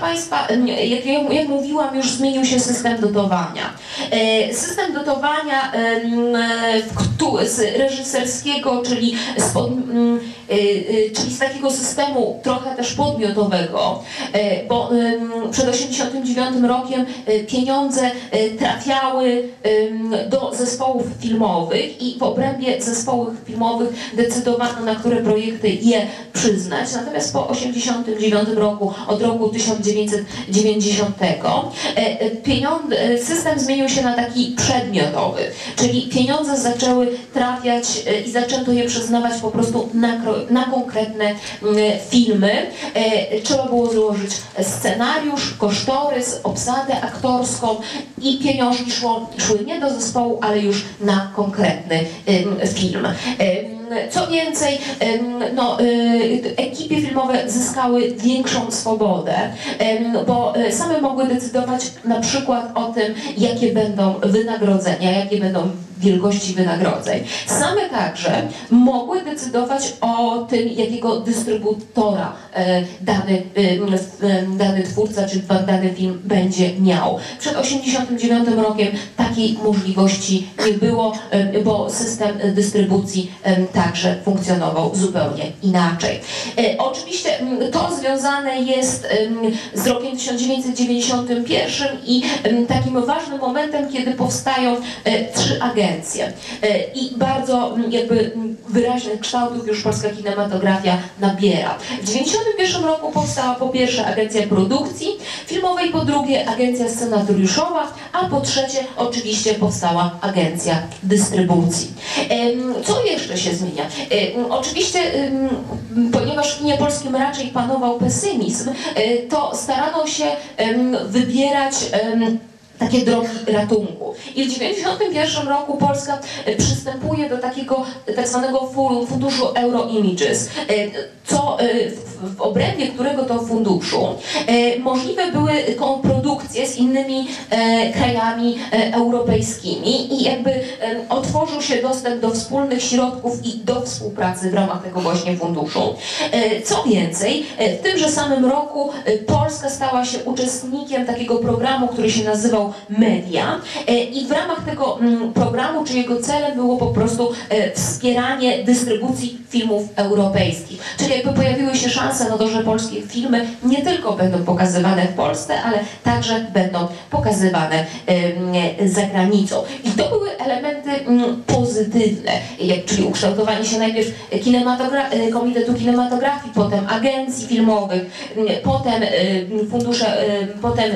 Państwa, jak, jak mówiłam, już zmienił się system dotowania. System dotowania z reżyserskiego, czyli z, pod, czyli z takiego systemu trochę też podmiotowego, bo przed 1989 rokiem pieniądze trafiały do zespołów filmowych i w obrębie zespołów filmowych decydowano, na które projekty je przyznać. Natomiast po 1989 roku, od roku 1990, pieniądze, system zmienił się na taki przedmiotowy, czyli pieniądze zaczęły trafiać i zaczęto je przyznawać po prostu na, na konkretne filmy. Trzeba było złożyć scenariusz, kosztorys, obsadę aktorską i pieniążki szło, szły nie do zespołu, ale już na konkretny film. Co więcej, no, y, ekipy filmowe zyskały większą swobodę, bo y, same mogły decydować na przykład o tym, jakie będą wynagrodzenia, jakie będą wielkości wynagrodzeń. Same także mogły decydować o tym, jakiego dystrybutora e, dany, dany twórca czy dany film będzie miał. Przed 1989 rokiem takiej możliwości nie było, bo system dystrybucji także funkcjonował zupełnie inaczej. E, oczywiście to związane jest z rokiem 1991 i takim ważnym momentem, kiedy powstają e, trzy agencje e, i bardzo jakby wyraźnych kształtów już polska kinematografia nabiera. W 1991 roku powstała po pierwsze agencja produkcji filmowej, po drugie agencja scenariuszowa, a po trzecie oczywiście powstała agencja dystrybucji. Co jeszcze się zmienia? Oczywiście, ponieważ w kinie polskim raczej panował pesymizm, e, to starano się wybierać takie drogi ratunku. I w 1991 roku Polska e, przystępuje do takiego tak zwanego funduszu Euroimages, e, co e, w obrębie którego to funduszu możliwe były produkcje z innymi krajami europejskimi i jakby otworzył się dostęp do wspólnych środków i do współpracy w ramach tego właśnie funduszu. Co więcej, w tymże samym roku Polska stała się uczestnikiem takiego programu, który się nazywał Media e, i w ramach tego mm, programu, czy jego celem było po prostu e, wspieranie dystrybucji filmów europejskich. Czyli jakby pojawiły się szanse na to, że polskie filmy nie tylko będą pokazywane w Polsce, ale także będą pokazywane za granicą. I to były elementy pozytywne, czyli ukształtowanie się najpierw kinematogra e, Komitetu Kinematografii, potem agencji filmowych, potem fundusze, potem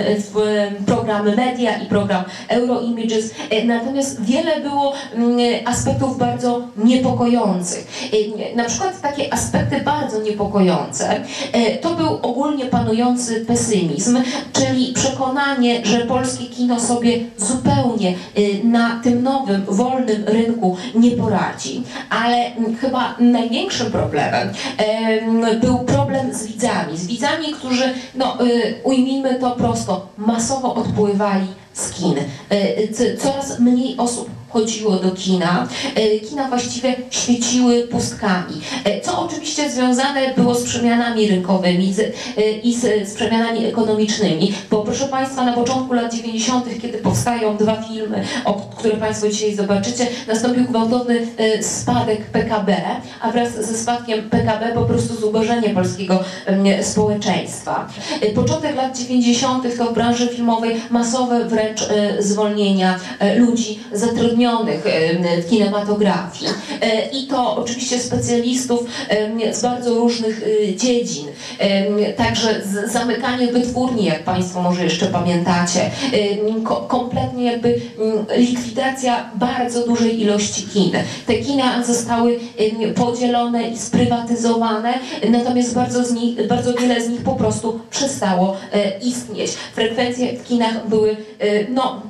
programy media, media i program Euroimages. E, natomiast wiele było mm, aspektów bardzo niepokojących. E, na przykład takie aspekty bardzo niepokojące e, to był ogólnie panujący pesymizm, czyli przekonanie, że polskie kino sobie zupełnie na tym nowym, wolnym rynku nie poradzi. Ale chyba największym problemem był problem z widzami. Z widzami, którzy, no ujmijmy to prosto, masowo odpływali z kin. E, coraz mniej osób chodziło do kina. E, kina właściwie świeciły pustkami, e, co oczywiście związane było z przemianami rynkowymi i z, przemianami ekonomicznymi, bo proszę Państwa, na początku lat 90., kiedy powstają dwa filmy, które Państwo dzisiaj zobaczycie, nastąpił gwałtowny spadek PKB, a wraz ze spadkiem PKB po prostu zubożenie polskiego społeczeństwa. Początek lat 90. to w branży filmowej masowe wręcz e, zwolnienia e, ludzi zatrudnionych e, w kinematografii. I to oczywiście specjalistów z bardzo różnych dziedzin. Także zamykanie wytwórni, jak Państwo może jeszcze pamiętacie. Kompletnie jakby likwidacja bardzo dużej ilości kin. Te kina zostały podzielone i sprywatyzowane, natomiast bardzo, z nich, bardzo wiele z nich po prostu przestało istnieć. Frekwencje w kinach były no,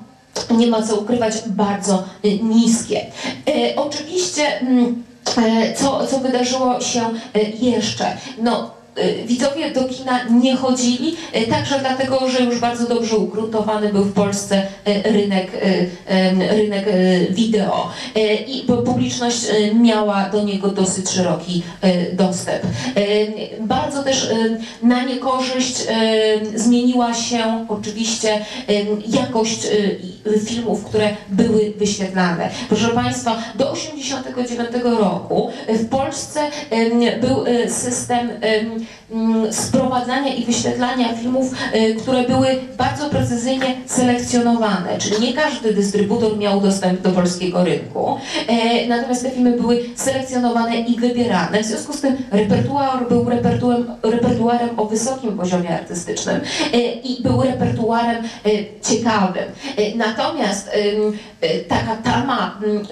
nie ma co ukrywać, bardzo y, niskie. E, oczywiście, mm, e, co, co wydarzyło się jeszcze? No, y, widzowie do kina nie chodzili, y, także dlatego, że już bardzo dobrze ugruntowany był w Polsce y, rynek, y, rynek y, wideo Y, i pu- publiczność y, miała do niego dosyć szeroki y, dostęp. Y, Bardzo też y, na niekorzyść y, zmieniła się oczywiście y, jakość y, filmów, które były wyświetlane. Proszę Państwa, do 1989 roku y, w Polsce y, był y, system y, sprowadzania i wyświetlania filmów, y, które były bardzo precyzyjnie selekcjonowane, czyli nie każdy dystrybutor miał dostęp do polskiego rynku, e, natomiast te filmy były selekcjonowane i wybierane, w związku z tym repertuar był repertuarem, repertuarem o wysokim poziomie artystycznym e, i był repertuarem e, ciekawym. Natomiast taka tama mm,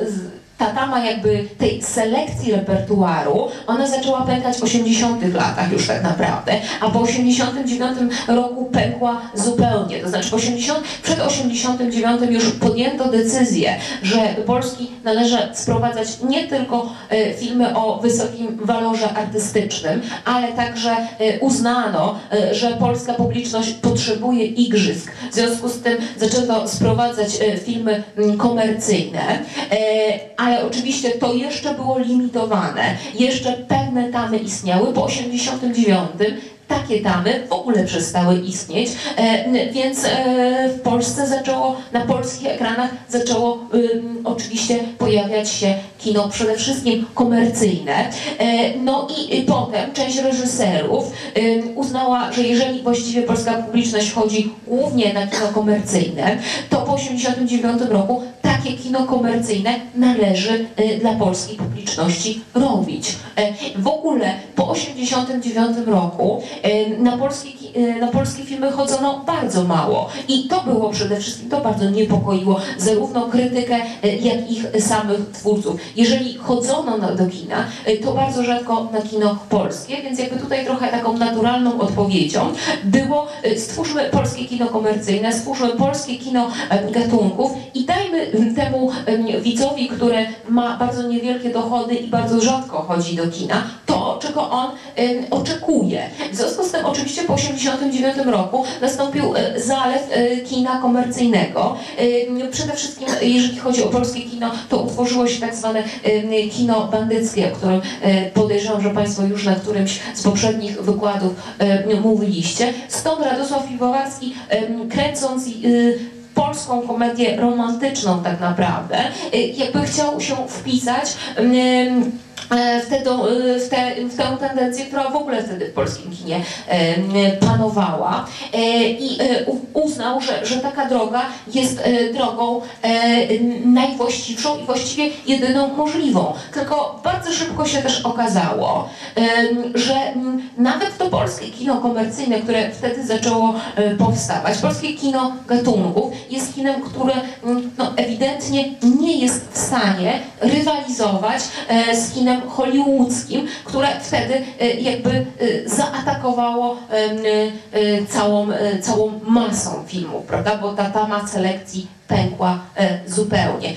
ta tama jakby tej selekcji repertuaru, ona zaczęła pękać w 80 latach już tak naprawdę, a po 89 roku pękła zupełnie. To znaczy w 80, przed 89 już podjęto decyzję, że do Polski należy sprowadzać nie tylko e, filmy o wysokim walorze artystycznym, ale także e, uznano, e, że polska publiczność potrzebuje igrzysk. W związku z tym zaczęto sprowadzać filmy mm, komercyjne, e, ale oczywiście to jeszcze było limitowane. Jeszcze pewne tamy istniały. Po 89 takie tamy w ogóle przestały istnieć, e, więc e, w Polsce zaczęło, na polskich ekranach zaczęło oczywiście pojawiać się kino przede wszystkim komercyjne. E, no i potem część reżyserów uznała, że jeżeli właściwie polska publiczność chodzi głównie na kino komercyjne, to po 89 roku takie kino komercyjne należy y, dla polskiej publiczności robić. E, W ogóle po 89 roku e, na polskie, ki- na polskie filmy chodzono bardzo mało i to było przede wszystkim, to bardzo niepokoiło zarówno krytykę, e, jak ich samych twórców. Jeżeli chodzono na, do kina, e, to bardzo rzadko na kino polskie, więc jakby tutaj trochę taką naturalną odpowiedzią było stwórzmy polskie kino komercyjne, stwórzmy polskie kino gatunków i dajmy temu em, widzowi, który ma bardzo niewielkie dochody i bardzo rzadko chodzi do kina, czego on em, oczekuje. W związku z tym oczywiście po 1989 roku nastąpił e, zalew e, kina komercyjnego. Przede wszystkim, jeżeli chodzi o polskie kino, to utworzyło się tak zwane kino bandyckie, o którym podejrzewam, że Państwo już na którymś z poprzednich wykładów mówiliście. Stąd Radosław Piwowarski kręcąc y, polską komedię romantyczną tak naprawdę, y, jakby chciał się wpisać w tę, y, w, w tę tendencję, która w ogóle wtedy w polskim kinie em, panowała E, i e, uznał, że, że taka droga jest e, drogą e, najwłaściwszą i właściwie jedyną możliwą. Tylko bardzo szybko się też okazało, że nawet to polskie kino komercyjne, które wtedy zaczęło e, powstawać, polskie kino gatunków jest kinem, które no, ewidentnie nie jest w stanie rywalizować e, z kinem hollywoodzkim, które wtedy e, jakby e, zaatakowało e, całą, całą masą filmów, prawda? Bo ta tama selekcji pękła e, zupełnie.